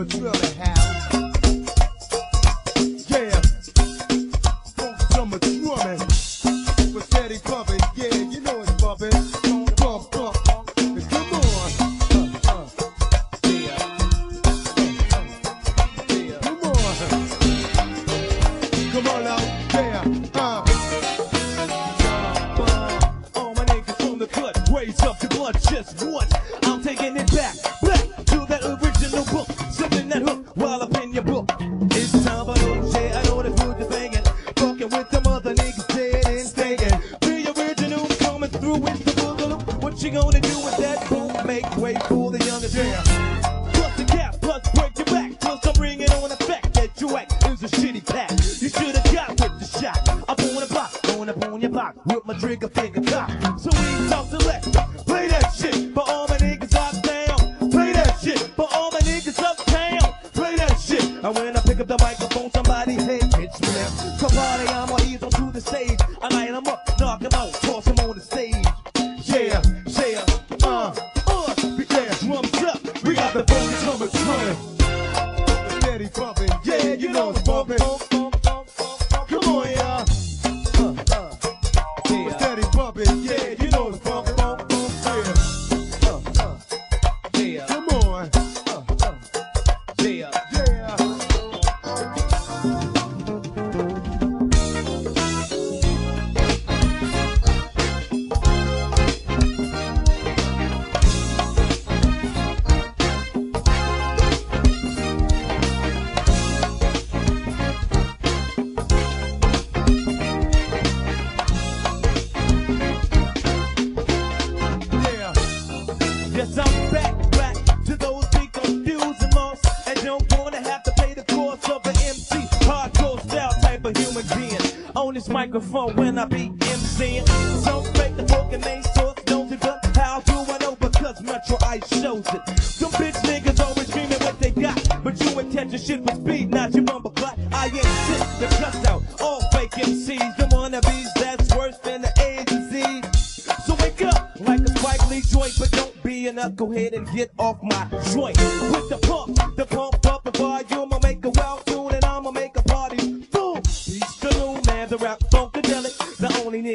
and drill it house. Yeah. Drumming. Yeah, you know it's bumping. Come on. Uh, uh. Yeah. Come on. Come on now. Yeah. Uh. All my niggas from the cut, raise up the blood, just what? I'm taking it back, gonna do with that? Make way for the youngest. Yeah. Plus the cap, plus break your back. Plus I'm bringing on the fact that you act is a shitty pack. You should've got with the shot. I'm on a block, going up on your block with my trigger finger cock. So we talk select, play that shit for all my niggas out down. Play that shit for all my niggas uptown. Play that shit. And when I pick up the microphone, We got the funk drum and microphone when I be MCing. Some fake the broken main source, don't but how do I know? Because Metro Ice shows it. Some bitch niggas always screaming what they got, but you intend your shit with speed, not your mumble clot. I ain't shit to cuss out all fake MCs, the wannabes that's worse than the A to Z. So wake up like a Spike Lee joint, but don't be up. Go ahead and get off my joint. With the pump, the pump up the volume, I'll make a wild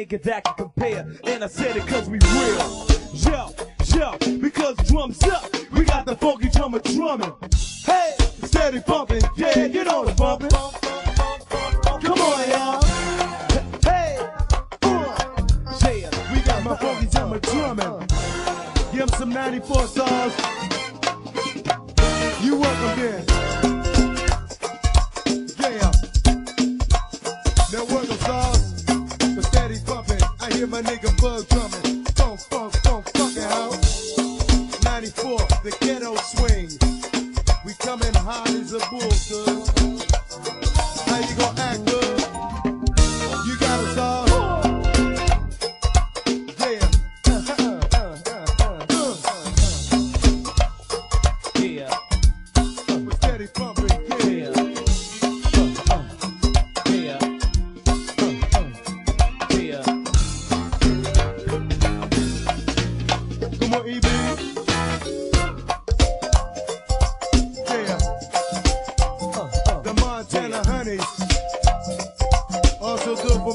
nigga that can compare. And I said it cause we real. Yo, yo, because drums up, we got the funky drummer drumming. Hey, Steady pumping. Yeah, you know it's bumping. come on, y'all. Hey, uh, yeah. We got my funky drummer drumming. Give him some 94 songs. You welcome then. Hear my nigga bug drumming.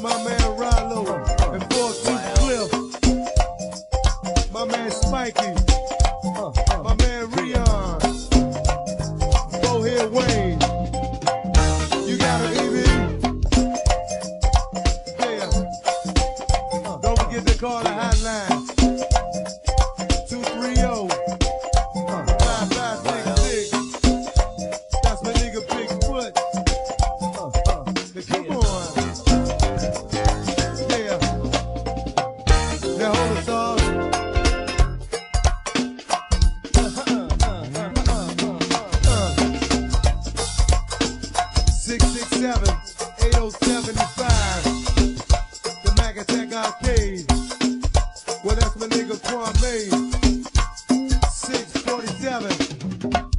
My man Rollo and 42 Cliff. My man Spikey. My man Rion. Go here, Wayne. You got it, EB. Yeah. Don't forget to call the nigga Kwame. 647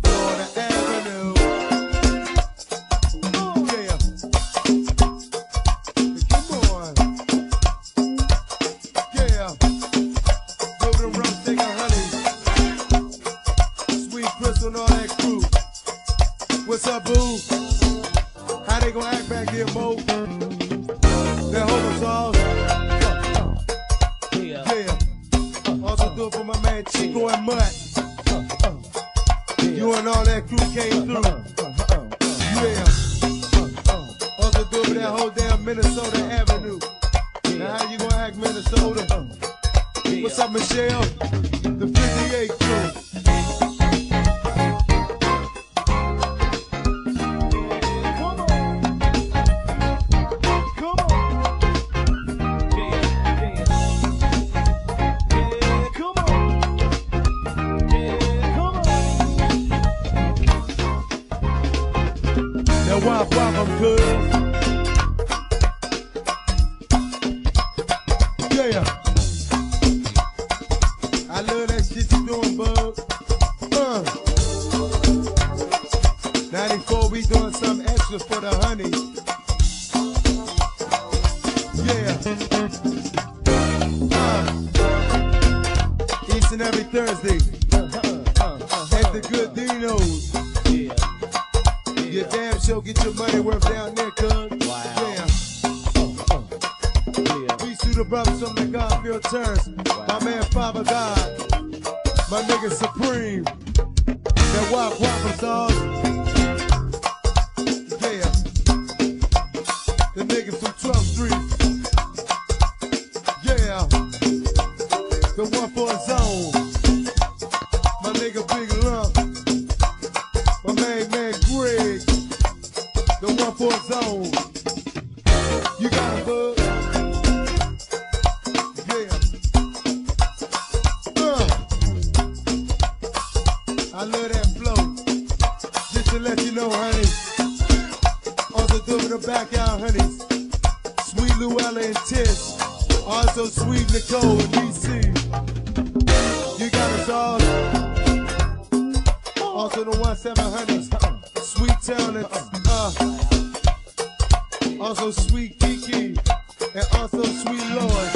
Florida Avenue. Yeah. Come on. Yeah. Honey. Sweet crystal and all that crew. fool. How they gonna act back here, Mo? Do it for my man Chico and Mutt. You and all that crew came through. Yeah. Also do it for that whole damn Minnesota Avenue. Now how you gonna act Minnesota? What's up, Michelle? You doing. Uh. 94, we doing something extra for the honey. Yeah. Uh. Each and every Thursday at the Good Dino's. Damn show, get your money worth down there, cuz. Wow. Yeah. Yeah. Peace to the brothers from the Garfield Terrace. My man Father God. My nigga Supreme. That Wop Whopper sauce. Yeah. The nigga from 12th Street. Yeah. The one for a zone. My nigga Big Lump. My main man Greg. The one for a zone. You got a bug? Yeah. Uh. I love that flow. Just to let you know, honey. Also doing the backyard honey. Sweet Luella and Tish. Also sweet Nicole and DC. You got us all. Also the one seven honeys. Sweet Town and. Also sweet Kiki. And also sweet Lord.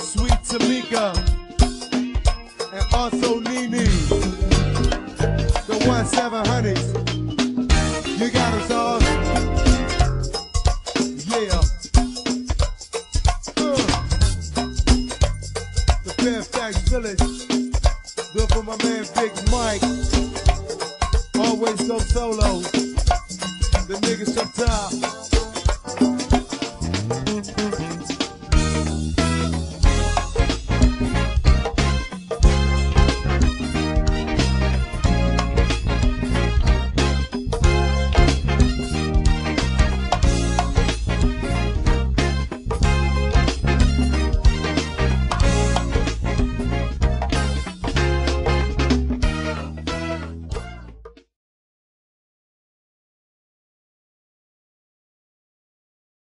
Sweet Tamika. And also Nene. The one seven honeys. You got us all. Yeah. Uh. The Fairfax Village. Good for my man Big Mike. Always so solo. The niggas up top.